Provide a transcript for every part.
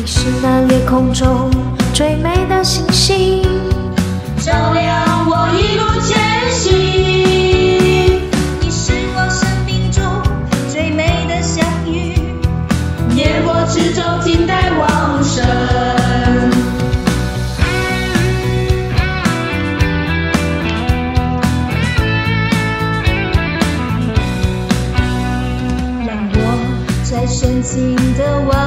你是那夜空中最美的星星。照亮我一路前行你是我生命中最美的相遇夜我之中静待往生。让我再深情的望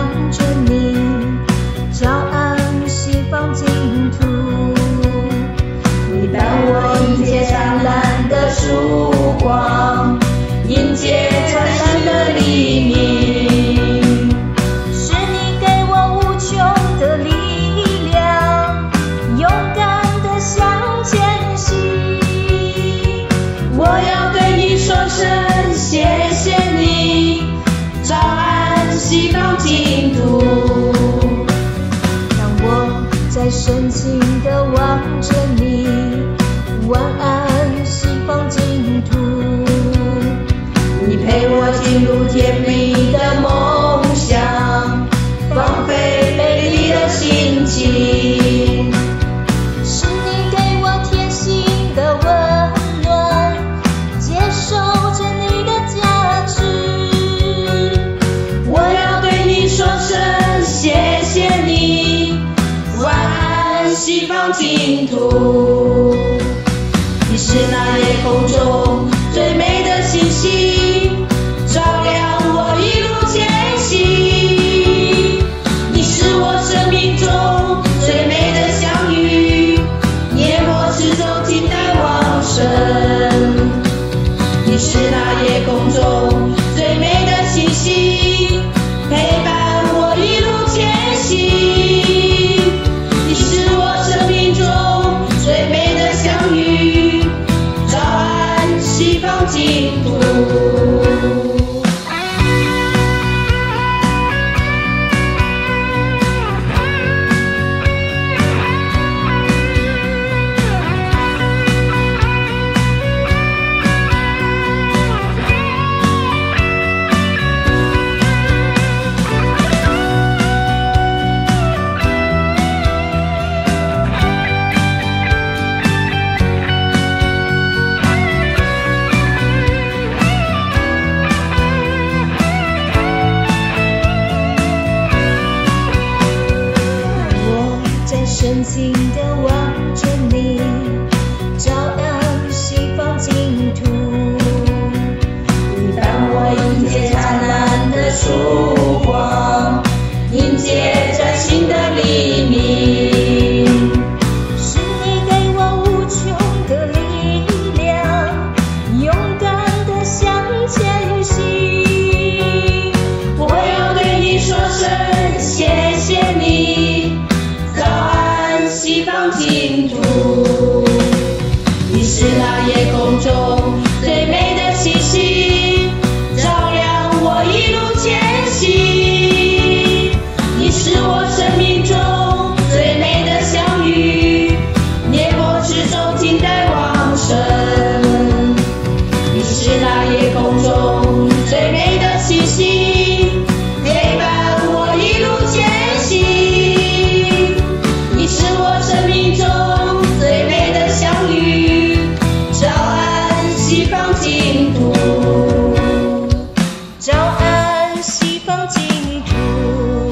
细胞净土让我再深情的望夜空中。情的庆祝西方净土。早安，西方净土。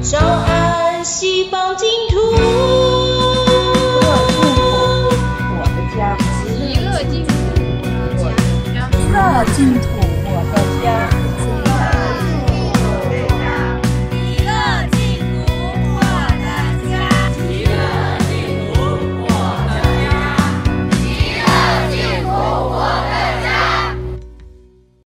早安，西方净土。我的家，极乐净土。我的家，极乐净土。我的家。